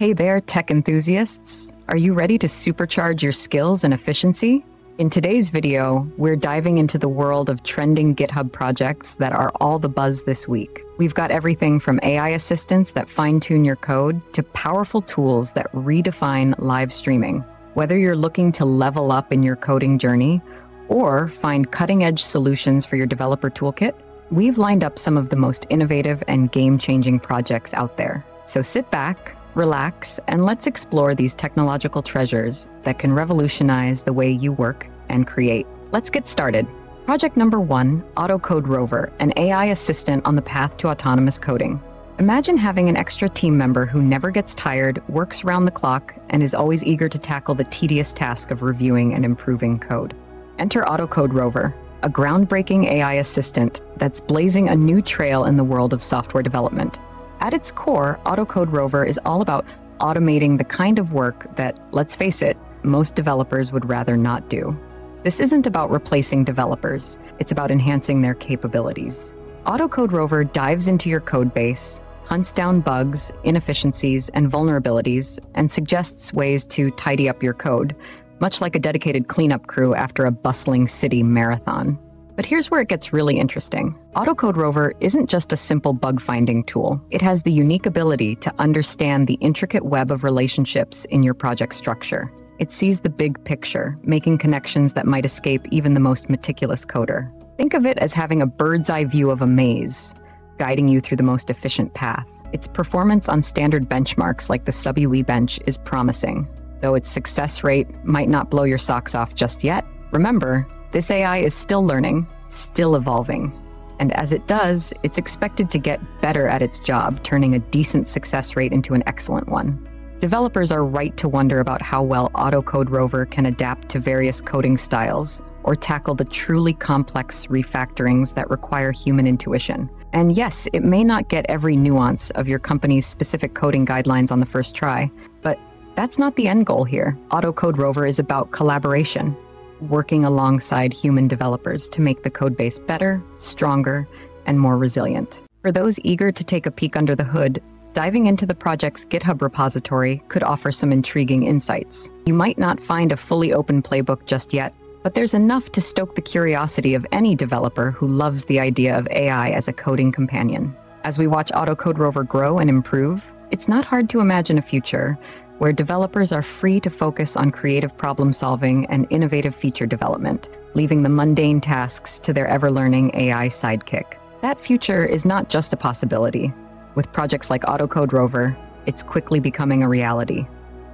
Hey there, tech enthusiasts. Are you ready to supercharge your skills and efficiency? In today's video, we're diving into the world of trending GitHub projects that are all the buzz this week. We've got everything from AI assistants that fine tune your code to powerful tools that redefine live streaming. Whether you're looking to level up in your coding journey or find cutting edge solutions for your developer toolkit, we've lined up some of the most innovative and game changing projects out there. So sit back relax, and let's explore these technological treasures that can revolutionize the way you work and create. Let's get started. Project number one AutoCode Rover, an AI assistant on the path to autonomous coding. Imagine having an extra team member who never gets tired, works round the clock, and is always eager to tackle the tedious task of reviewing and improving code. Enter AutoCode Rover, a groundbreaking AI assistant that's blazing a new trail in the world of software development. At its core, AutoCode Rover is all about automating the kind of work that, let's face it, most developers would rather not do. This isn't about replacing developers, it's about enhancing their capabilities. AutoCode Rover dives into your code base, hunts down bugs, inefficiencies, and vulnerabilities, and suggests ways to tidy up your code, much like a dedicated cleanup crew after a bustling city marathon. But here's where it gets really interesting. AutoCode Rover isn't just a simple bug finding tool, it has the unique ability to understand the intricate web of relationships in your project structure. It sees the big picture, making connections that might escape even the most meticulous coder. Think of it as having a bird's eye view of a maze, guiding you through the most efficient path. Its performance on standard benchmarks like the SWE bench is promising. Though its success rate might not blow your socks off just yet, remember, this AI is still learning, still evolving. And as it does, it's expected to get better at its job, turning a decent success rate into an excellent one. Developers are right to wonder about how well AutoCode Rover can adapt to various coding styles or tackle the truly complex refactorings that require human intuition. And yes, it may not get every nuance of your company's specific coding guidelines on the first try, but that's not the end goal here. AutoCode Rover is about collaboration working alongside human developers to make the codebase better, stronger, and more resilient. For those eager to take a peek under the hood, diving into the project's GitHub repository could offer some intriguing insights. You might not find a fully open playbook just yet, but there's enough to stoke the curiosity of any developer who loves the idea of AI as a coding companion. As we watch AutoCode Rover grow and improve, it's not hard to imagine a future where developers are free to focus on creative problem solving and innovative feature development, leaving the mundane tasks to their ever learning AI sidekick. That future is not just a possibility. With projects like AutoCode Rover, it's quickly becoming a reality.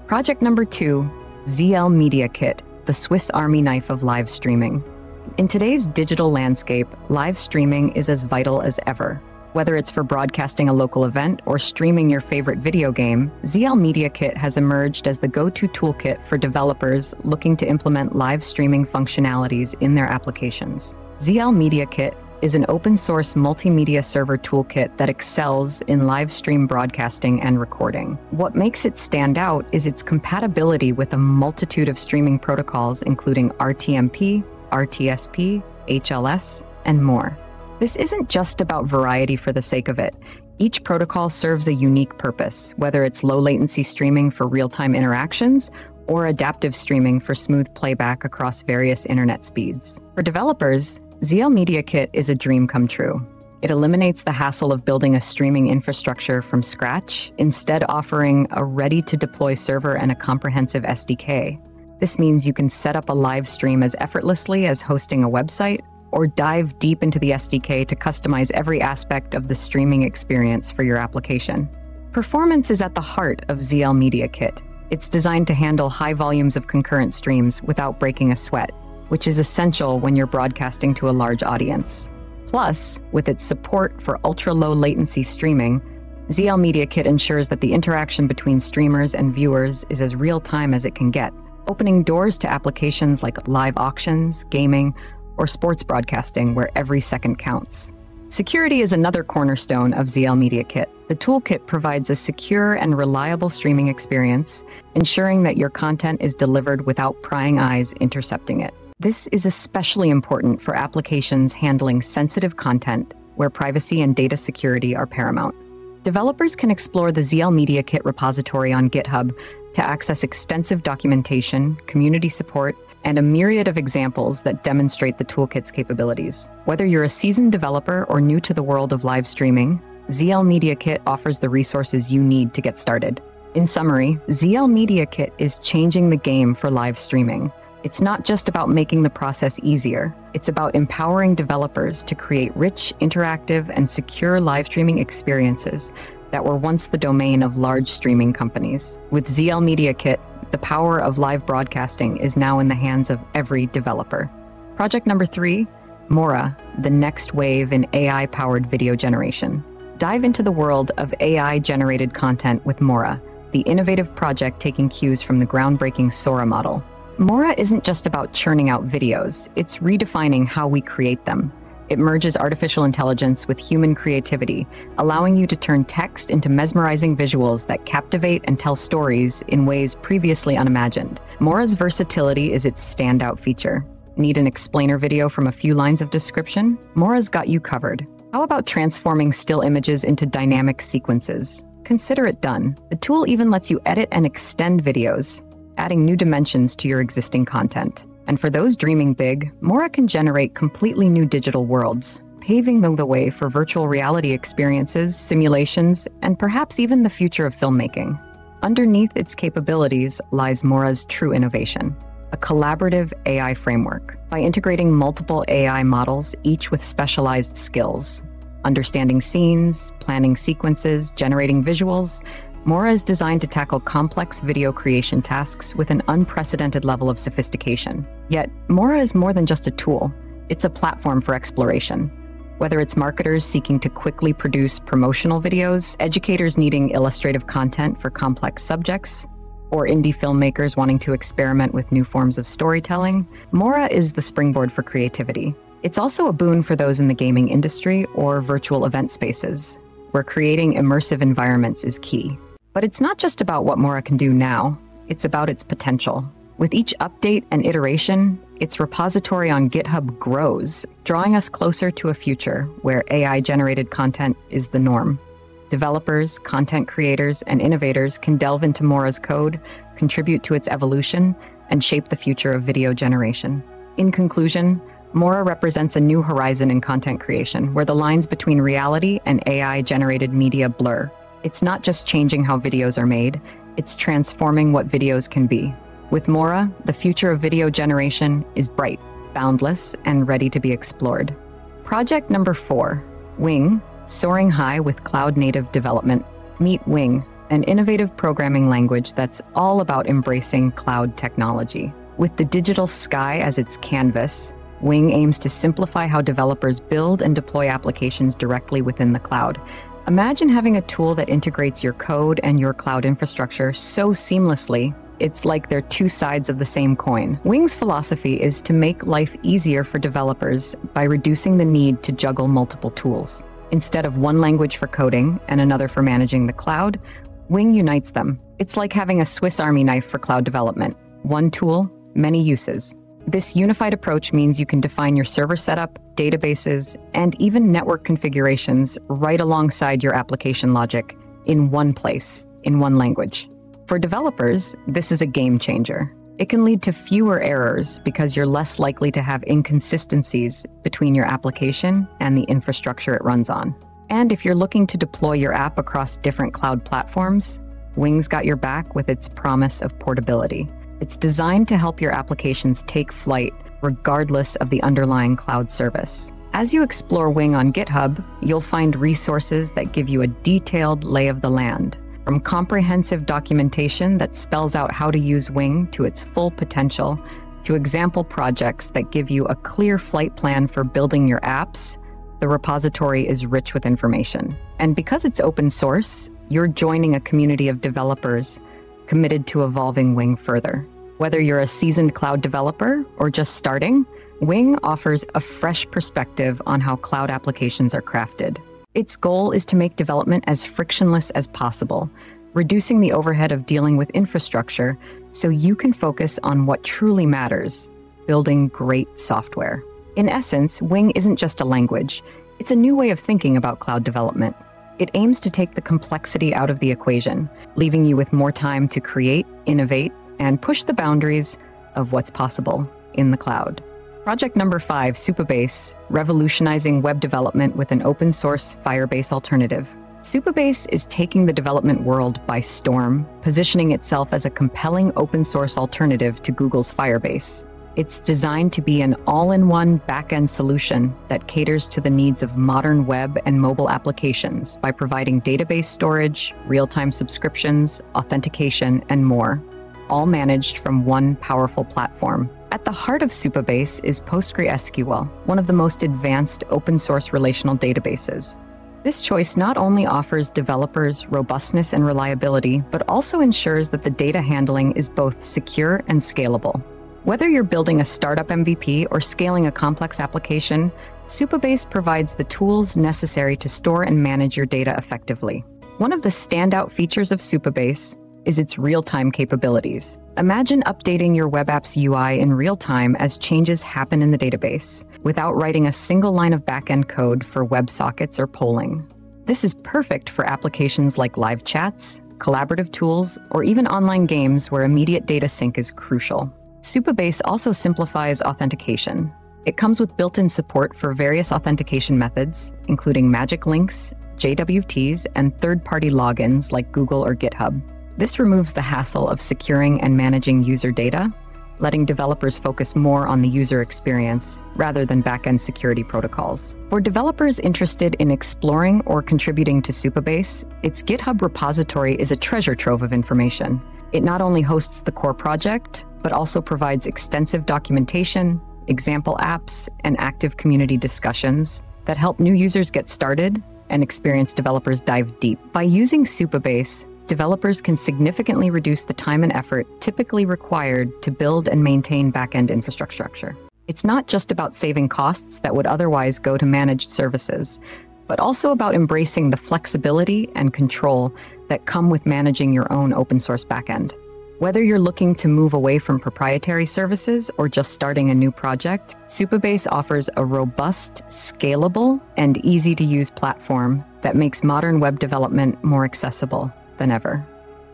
Project number two ZL Media Kit, the Swiss Army knife of live streaming. In today's digital landscape, live streaming is as vital as ever. Whether it's for broadcasting a local event or streaming your favorite video game, ZL Media Kit has emerged as the go to toolkit for developers looking to implement live streaming functionalities in their applications. ZL Media Kit is an open source multimedia server toolkit that excels in live stream broadcasting and recording. What makes it stand out is its compatibility with a multitude of streaming protocols, including RTMP, RTSP, HLS, and more. This isn't just about variety for the sake of it. Each protocol serves a unique purpose, whether it's low latency streaming for real time interactions or adaptive streaming for smooth playback across various internet speeds. For developers, ZL Media Kit is a dream come true. It eliminates the hassle of building a streaming infrastructure from scratch, instead, offering a ready to deploy server and a comprehensive SDK. This means you can set up a live stream as effortlessly as hosting a website or dive deep into the SDK to customize every aspect of the streaming experience for your application. Performance is at the heart of ZL Media Kit. It's designed to handle high volumes of concurrent streams without breaking a sweat, which is essential when you're broadcasting to a large audience. Plus, with its support for ultra low latency streaming, ZL Media Kit ensures that the interaction between streamers and viewers is as real time as it can get, opening doors to applications like live auctions, gaming, or sports broadcasting where every second counts. Security is another cornerstone of ZL Media Kit. The toolkit provides a secure and reliable streaming experience, ensuring that your content is delivered without prying eyes intercepting it. This is especially important for applications handling sensitive content where privacy and data security are paramount. Developers can explore the ZL Media Kit repository on GitHub to access extensive documentation, community support, and a myriad of examples that demonstrate the toolkit's capabilities. Whether you're a seasoned developer or new to the world of live streaming, ZL Media Kit offers the resources you need to get started. In summary, ZL Media Kit is changing the game for live streaming. It's not just about making the process easier, it's about empowering developers to create rich, interactive, and secure live streaming experiences that were once the domain of large streaming companies. With ZL Media Kit, the power of live broadcasting is now in the hands of every developer. Project number three Mora, the next wave in AI powered video generation. Dive into the world of AI generated content with Mora the innovative project taking cues from the groundbreaking Sora model. Mora isn't just about churning out videos, it's redefining how we create them. It merges artificial intelligence with human creativity, allowing you to turn text into mesmerizing visuals that captivate and tell stories in ways previously unimagined. Mora's versatility is its standout feature. Need an explainer video from a few lines of description? Mora's got you covered. How about transforming still images into dynamic sequences? Consider it done. The tool even lets you edit and extend videos, adding new dimensions to your existing content. And for those dreaming big, Mora can generate completely new digital worlds, paving the way for virtual reality experiences, simulations, and perhaps even the future of filmmaking. Underneath its capabilities lies Mora's true innovation a collaborative AI framework. By integrating multiple AI models, each with specialized skills, understanding scenes, planning sequences, generating visuals, Mora is designed to tackle complex video creation tasks with an unprecedented level of sophistication. Yet, Mora is more than just a tool, it's a platform for exploration. Whether it's marketers seeking to quickly produce promotional videos, educators needing illustrative content for complex subjects, or indie filmmakers wanting to experiment with new forms of storytelling, Mora is the springboard for creativity. It's also a boon for those in the gaming industry or virtual event spaces, where creating immersive environments is key. But it's not just about what Mora can do now, it's about its potential. With each update and iteration, its repository on GitHub grows, drawing us closer to a future where AI generated content is the norm. Developers, content creators, and innovators can delve into Mora's code, contribute to its evolution, and shape the future of video generation. In conclusion, Mora represents a new horizon in content creation where the lines between reality and AI generated media blur. It's not just changing how videos are made, it's transforming what videos can be. With Mora, the future of video generation is bright, boundless, and ready to be explored. Project number four Wing, soaring high with cloud native development. Meet Wing, an innovative programming language that's all about embracing cloud technology. With the digital sky as its canvas, Wing aims to simplify how developers build and deploy applications directly within the cloud. Imagine having a tool that integrates your code and your cloud infrastructure so seamlessly. It's like they're two sides of the same coin. Wing's philosophy is to make life easier for developers by reducing the need to juggle multiple tools. Instead of one language for coding and another for managing the cloud, Wing unites them. It's like having a Swiss Army knife for cloud development. One tool, many uses. This unified approach means you can define your server setup, databases, and even network configurations right alongside your application logic in one place, in one language. For developers, this is a game changer. It can lead to fewer errors because you're less likely to have inconsistencies between your application and the infrastructure it runs on. And if you're looking to deploy your app across different cloud platforms, Wing's got your back with its promise of portability. It's designed to help your applications take flight regardless of the underlying cloud service. As you explore Wing on GitHub, you'll find resources that give you a detailed lay of the land, from comprehensive documentation that spells out how to use Wing to its full potential, to example projects that give you a clear flight plan for building your apps. The repository is rich with information. And because it's open source, you're joining a community of developers committed to evolving Wing further. Whether you're a seasoned cloud developer or just starting, Wing offers a fresh perspective on how cloud applications are crafted. Its goal is to make development as frictionless as possible, reducing the overhead of dealing with infrastructure so you can focus on what truly matters building great software. In essence, Wing isn't just a language, it's a new way of thinking about cloud development. It aims to take the complexity out of the equation, leaving you with more time to create, innovate, and push the boundaries of what's possible in the cloud. Project number five, Supabase, revolutionizing web development with an open source Firebase alternative. Supabase is taking the development world by storm, positioning itself as a compelling open source alternative to Google's Firebase. It's designed to be an all in one back end solution that caters to the needs of modern web and mobile applications by providing database storage, real time subscriptions, authentication, and more, all managed from one powerful platform. At the heart of Supabase is PostgreSQL, one of the most advanced open source relational databases. This choice not only offers developers robustness and reliability, but also ensures that the data handling is both secure and scalable. Whether you're building a startup MVP or scaling a complex application, Supabase provides the tools necessary to store and manage your data effectively. One of the standout features of Supabase is its real time capabilities. Imagine updating your web app's UI in real time as changes happen in the database without writing a single line of backend code for WebSockets or polling. This is perfect for applications like live chats, collaborative tools, or even online games where immediate data sync is crucial. Supabase also simplifies authentication. It comes with built in support for various authentication methods, including magic links, JWTs, and third party logins like Google or GitHub. This removes the hassle of securing and managing user data, letting developers focus more on the user experience rather than backend security protocols. For developers interested in exploring or contributing to Supabase, its GitHub repository is a treasure trove of information. It not only hosts the core project, but also provides extensive documentation, example apps, and active community discussions that help new users get started and experienced developers dive deep. By using Supabase, developers can significantly reduce the time and effort typically required to build and maintain backend infrastructure. It's not just about saving costs that would otherwise go to managed services, but also about embracing the flexibility and control that come with managing your own open source backend. Whether you're looking to move away from proprietary services or just starting a new project, Supabase offers a robust, scalable, and easy to use platform that makes modern web development more accessible than ever.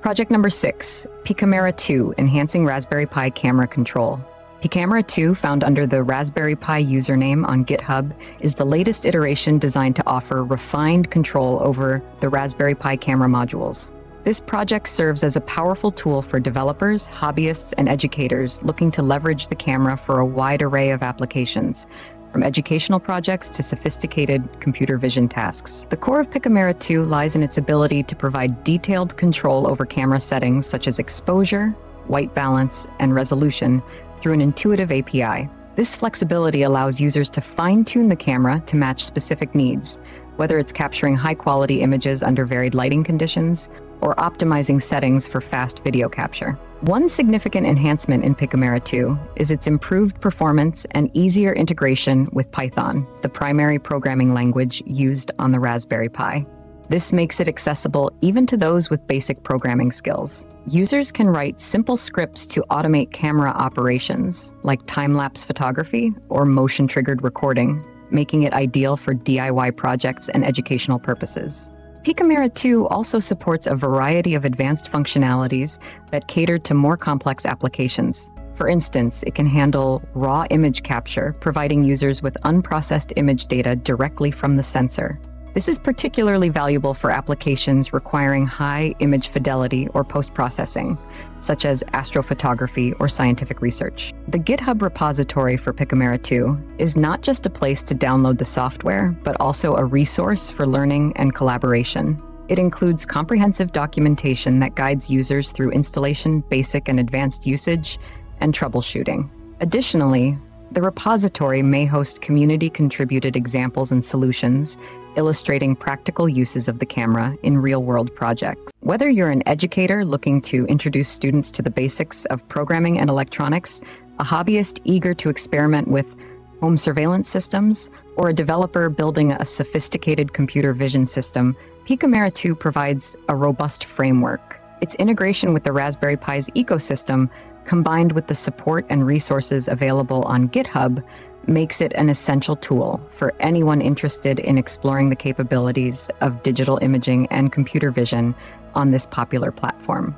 Project number six, Picamera 2, Enhancing Raspberry Pi Camera Control. Picamera 2, found under the Raspberry Pi username on GitHub, is the latest iteration designed to offer refined control over the Raspberry Pi camera modules. This project serves as a powerful tool for developers, hobbyists, and educators looking to leverage the camera for a wide array of applications, from educational projects to sophisticated computer vision tasks. The core of Picamera 2 lies in its ability to provide detailed control over camera settings such as exposure, white balance, and resolution through an intuitive API. This flexibility allows users to fine tune the camera to match specific needs, whether it's capturing high quality images under varied lighting conditions or optimizing settings for fast video capture. One significant enhancement in Picamera 2 is its improved performance and easier integration with Python, the primary programming language used on the Raspberry Pi. This makes it accessible even to those with basic programming skills. Users can write simple scripts to automate camera operations, like time lapse photography or motion triggered recording, making it ideal for DIY projects and educational purposes. Picamera 2 also supports a variety of advanced functionalities that cater to more complex applications. For instance, it can handle raw image capture, providing users with unprocessed image data directly from the sensor. This is particularly valuable for applications requiring high image fidelity or post processing, such as astrophotography or scientific research. The GitHub repository for Picamera 2 is not just a place to download the software, but also a resource for learning and collaboration. It includes comprehensive documentation that guides users through installation, basic and advanced usage, and troubleshooting. Additionally, the repository may host community contributed examples and solutions illustrating practical uses of the camera in real world projects. Whether you're an educator looking to introduce students to the basics of programming and electronics, a hobbyist eager to experiment with home surveillance systems, or a developer building a sophisticated computer vision system, Picamera 2 provides a robust framework. Its integration with the Raspberry Pi's ecosystem, combined with the support and resources available on GitHub, makes it an essential tool for anyone interested in exploring the capabilities of digital imaging and computer vision on this popular platform.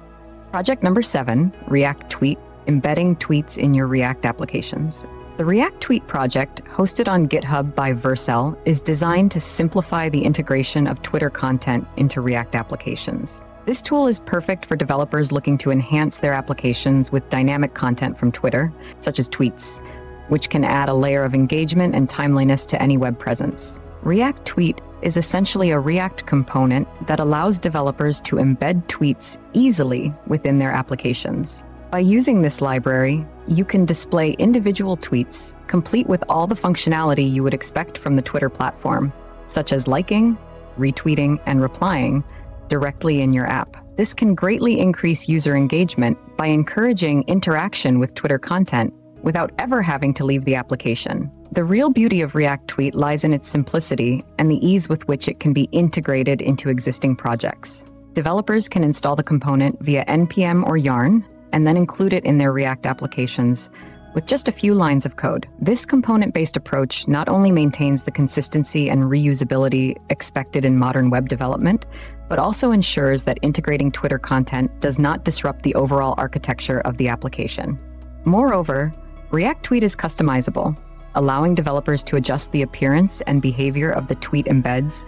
Project number seven, React Tweet, embedding tweets in your React applications. The React Tweet project, hosted on GitHub by Vercel, is designed to simplify the integration of Twitter content into React applications. This tool is perfect for developers looking to enhance their applications with dynamic content from Twitter, such as tweets, which can add a layer of engagement and timeliness to any web presence. React Tweet is essentially a React component that allows developers to embed tweets easily within their applications. By using this library, you can display individual tweets, complete with all the functionality you would expect from the Twitter platform, such as liking, retweeting, and replying directly in your app. This can greatly increase user engagement by encouraging interaction with Twitter content without ever having to leave the application. The real beauty of React Tweet lies in its simplicity and the ease with which it can be integrated into existing projects. Developers can install the component via NPM or Yarn and then include it in their React applications with just a few lines of code. This component based approach not only maintains the consistency and reusability expected in modern web development, but also ensures that integrating Twitter content does not disrupt the overall architecture of the application. Moreover, React Tweet is customizable, allowing developers to adjust the appearance and behavior of the tweet embeds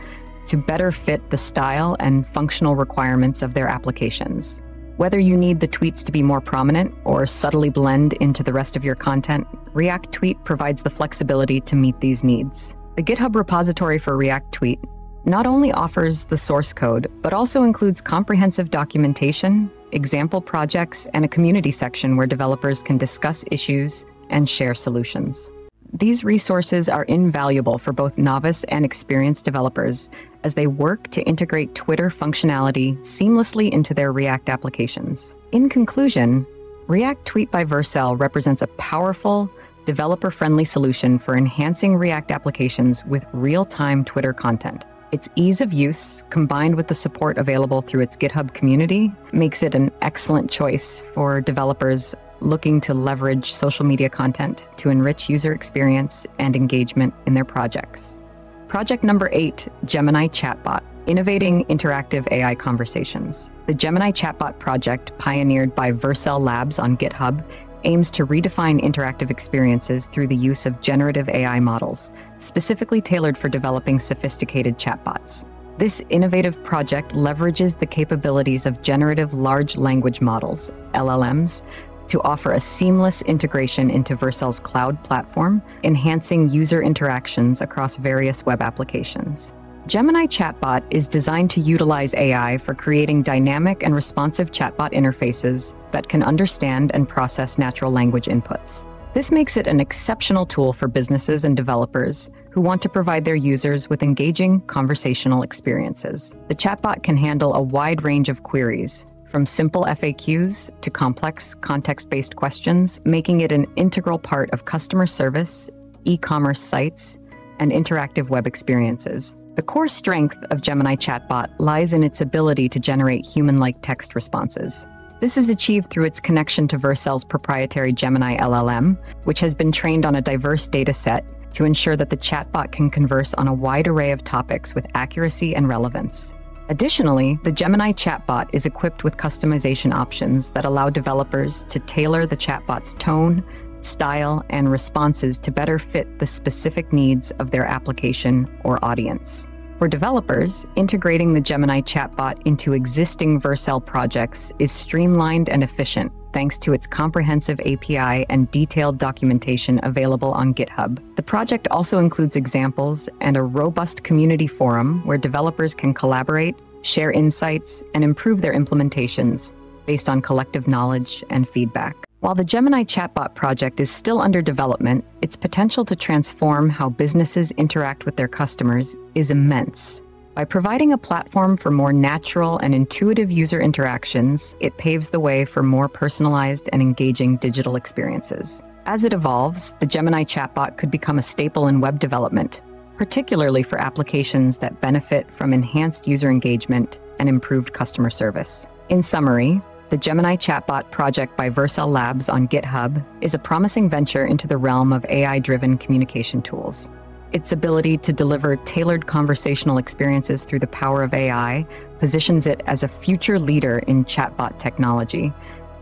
to better fit the style and functional requirements of their applications. Whether you need the tweets to be more prominent or subtly blend into the rest of your content, React Tweet provides the flexibility to meet these needs. The GitHub repository for React Tweet not only offers the source code, but also includes comprehensive documentation, example projects, and a community section where developers can discuss issues and share solutions. These resources are invaluable for both novice and experienced developers as they work to integrate Twitter functionality seamlessly into their React applications. In conclusion, React Tweet by Vercel represents a powerful, developer friendly solution for enhancing React applications with real time Twitter content. Its ease of use, combined with the support available through its GitHub community, makes it an excellent choice for developers looking to leverage social media content to enrich user experience and engagement in their projects. Project number eight Gemini Chatbot, innovating interactive AI conversations. The Gemini Chatbot project, pioneered by Vercel Labs on GitHub, aims to redefine interactive experiences through the use of generative AI models, specifically tailored for developing sophisticated chatbots. This innovative project leverages the capabilities of generative large language models, LLMs, to offer a seamless integration into Vercel's cloud platform, enhancing user interactions across various web applications. Gemini Chatbot is designed to utilize AI for creating dynamic and responsive chatbot interfaces that can understand and process natural language inputs. This makes it an exceptional tool for businesses and developers who want to provide their users with engaging conversational experiences. The chatbot can handle a wide range of queries, from simple FAQs to complex context based questions, making it an integral part of customer service, e commerce sites, and interactive web experiences. The core strength of Gemini Chatbot lies in its ability to generate human like text responses. This is achieved through its connection to Vercel's proprietary Gemini LLM, which has been trained on a diverse data set to ensure that the chatbot can converse on a wide array of topics with accuracy and relevance. Additionally, the Gemini chatbot is equipped with customization options that allow developers to tailor the chatbot's tone, style, and responses to better fit the specific needs of their application or audience. For developers, integrating the Gemini chatbot into existing Vercel projects is streamlined and efficient thanks to its comprehensive API and detailed documentation available on GitHub. The project also includes examples and a robust community forum where developers can collaborate, share insights, and improve their implementations based on collective knowledge and feedback. While the Gemini chatbot project is still under development, its potential to transform how businesses interact with their customers is immense. By providing a platform for more natural and intuitive user interactions, it paves the way for more personalized and engaging digital experiences. As it evolves, the Gemini chatbot could become a staple in web development, particularly for applications that benefit from enhanced user engagement and improved customer service. In summary, The Gemini chatbot project by Vercel Labs on GitHub is a promising venture into the realm of AI driven communication tools. Its ability to deliver tailored conversational experiences through the power of AI positions it as a future leader in chatbot technology,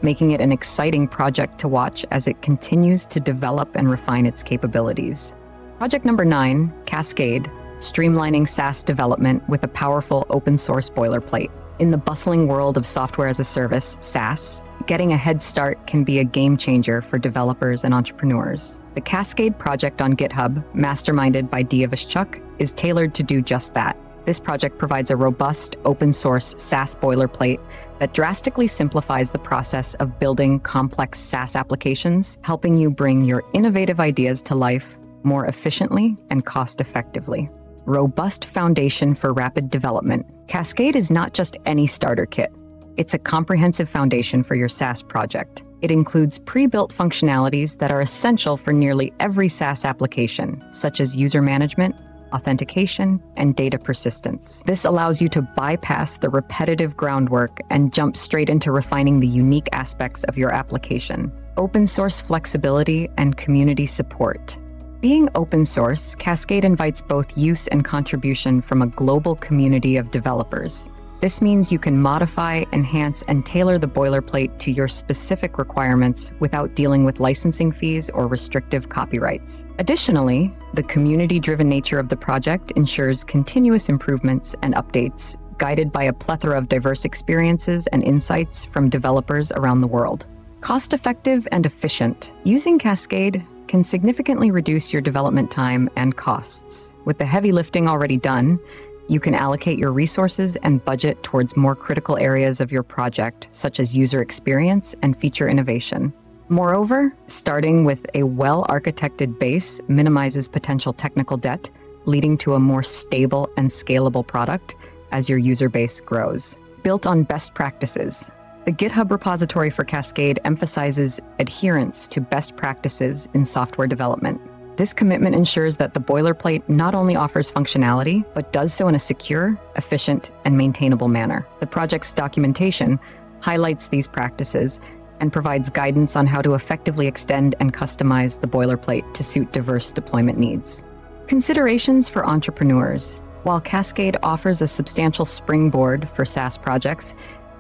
making it an exciting project to watch as it continues to develop and refine its capabilities. Project number nine, Cascade, streamlining SaaS development with a powerful open source boilerplate. In the bustling world of software as a service, SaaS, getting a head start can be a game changer for developers and entrepreneurs. The Cascade project on GitHub, masterminded by Dia Vischuk, is tailored to do just that. This project provides a robust, open source SaaS boilerplate that drastically simplifies the process of building complex SaaS applications, helping you bring your innovative ideas to life more efficiently and cost effectively robust foundation for rapid development, Cascade is not just any starter kit. It's a comprehensive foundation for your SaaS project. It includes pre built functionalities that are essential for nearly every SaaS application, such as user management, authentication, and data persistence. This allows you to bypass the repetitive groundwork and jump straight into refining the unique aspects of your application. Open source flexibility and community support. Being open source, Cascade invites both use and contribution from a global community of developers. This means you can modify, enhance, and tailor the boilerplate to your specific requirements without dealing with licensing fees or restrictive copyrights. Additionally, the community driven nature of the project ensures continuous improvements and updates, guided by a plethora of diverse experiences and insights from developers around the world. Cost effective and efficient, using Cascade can significantly reduce your development time and costs. With the heavy lifting already done, you can allocate your resources and budget towards more critical areas of your project, such as user experience and feature innovation. Moreover, starting with a well architected base minimizes potential technical debt, leading to a more stable and scalable product as your user base grows. Built on best practices, the GitHub repository for Cascade emphasizes adherence to best practices in software development. This commitment ensures that the boilerplate not only offers functionality, but does so in a secure, efficient, and maintainable manner. The project's documentation highlights these practices and provides guidance on how to effectively extend and customize the boilerplate to suit diverse deployment needs. Considerations for entrepreneurs. While Cascade offers a substantial springboard for SaaS projects,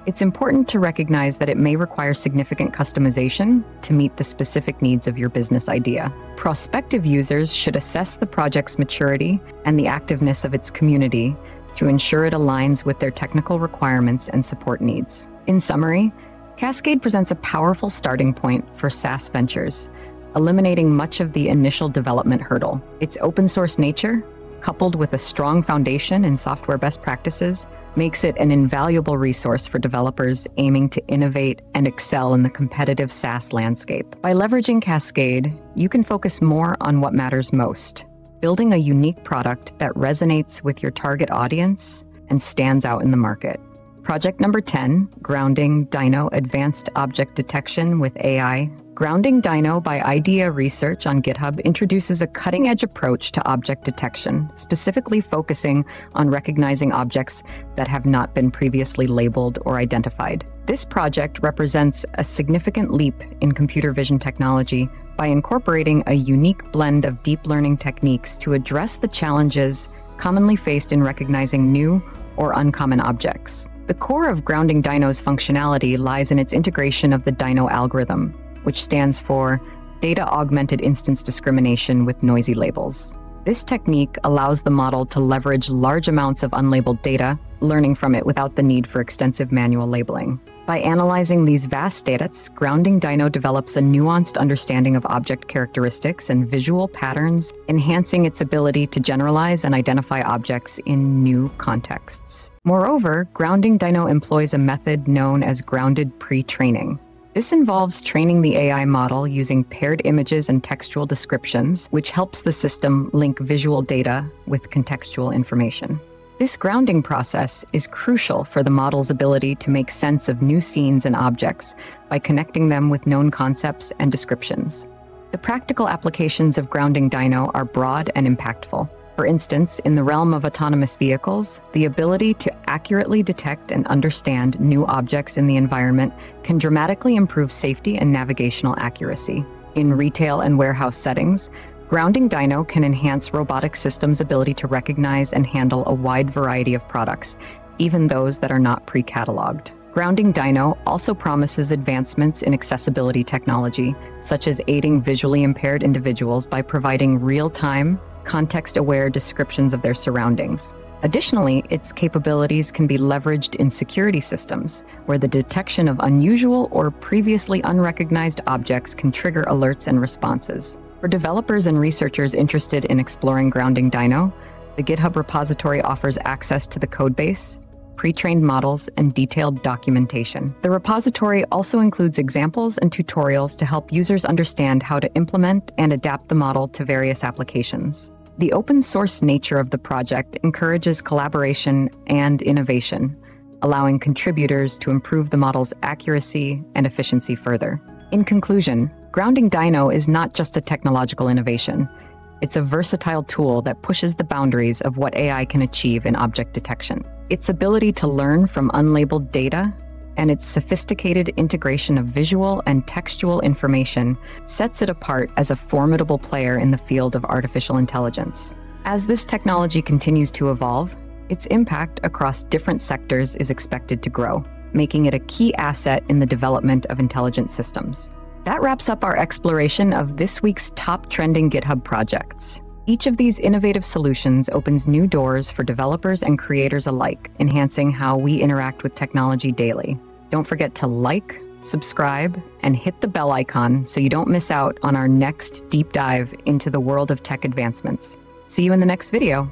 it's important to recognize that it may require significant customization to meet the specific needs of your business idea. Prospective users should assess the project's maturity and the activeness of its community to ensure it aligns with their technical requirements and support needs. In summary, Cascade presents a powerful starting point for SaaS ventures, eliminating much of the initial development hurdle. Its open source nature, coupled with a strong foundation in software best practices, makes it an invaluable resource for developers aiming to innovate and excel in the competitive SaaS landscape. By leveraging Cascade, you can focus more on what matters most building a unique product that resonates with your target audience and stands out in the market. Project number 10, Grounding Dino Advanced Object Detection with AI. Grounding Dino by Idea Research on GitHub introduces a cutting edge approach to object detection, specifically focusing on recognizing objects that have not been previously labeled or identified. This project represents a significant leap in computer vision technology by incorporating a unique blend of deep learning techniques to address the challenges commonly faced in recognizing new or uncommon objects. The core of Grounding Dino's functionality lies in its integration of the Dino algorithm, which stands for Data Augmented Instance Discrimination with Noisy Labels. This technique allows the model to leverage large amounts of unlabeled data, learning from it without the need for extensive manual labeling. By analyzing these vast datasets, Grounding Dino develops a nuanced understanding of object characteristics and visual patterns, enhancing its ability to generalize and identify objects in new contexts. Moreover, Grounding Dino employs a method known as grounded pre training. This involves training the AI model using paired images and textual descriptions, which helps the system link visual data with contextual information. This grounding process is crucial for the model's ability to make sense of new scenes and objects by connecting them with known concepts and descriptions. The practical applications of grounding Dino are broad and impactful. For instance, in the realm of autonomous vehicles, the ability to accurately detect and understand new objects in the environment can dramatically improve safety and navigational accuracy. In retail and warehouse settings, Grounding Dino can enhance robotic systems' ability to recognize and handle a wide variety of products, even those that are not pre cataloged. Grounding Dino also promises advancements in accessibility technology, such as aiding visually impaired individuals by providing real time, context aware descriptions of their surroundings. Additionally, its capabilities can be leveraged in security systems, where the detection of unusual or previously unrecognized objects can trigger alerts and responses. For developers and researchers interested in exploring Grounding Dino, the GitHub repository offers access to the codebase, pre-trained models, and detailed documentation. The repository also includes examples and tutorials to help users understand how to implement and adapt the model to various applications. The open source nature of the project encourages collaboration and innovation, allowing contributors to improve the model's accuracy and efficiency further. In conclusion, Grounding Dino is not just a technological innovation. It's a versatile tool that pushes the boundaries of what AI can achieve in object detection. Its ability to learn from unlabeled data and its sophisticated integration of visual and textual information sets it apart as a formidable player in the field of artificial intelligence. As this technology continues to evolve, its impact across different sectors is expected to grow, making it a key asset in the development of intelligent systems. That wraps up our exploration of this week's top trending GitHub projects. Each of these innovative solutions opens new doors for developers and creators alike, enhancing how we interact with technology daily. Don't forget to like, subscribe, and hit the bell icon so you don't miss out on our next deep dive into the world of tech advancements. See you in the next video.